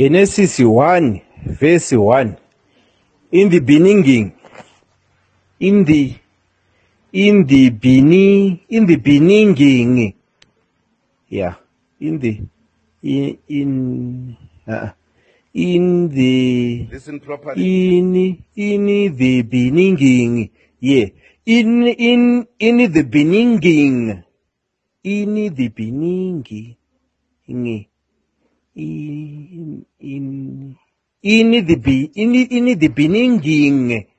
Genesis 1, verse 1. In the beginning, in the, in the beginning, in the beginning, yeah, in the, in, in, uh, in the, Listen properly. in, in the beginning, yeah, in, in, in the beginning, in the beginning, in, in, in, the be, in, in the beginning,